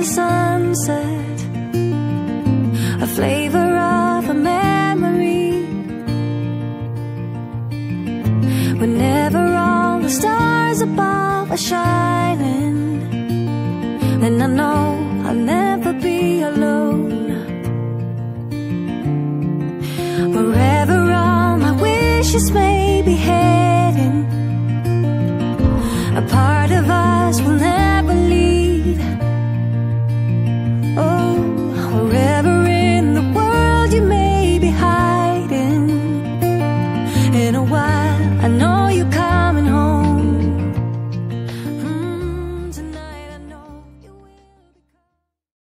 the sunset. A flavor of a memory. Whenever all the stars above are shining Then I know I'll never be alone. Wherever all my wishes may be headed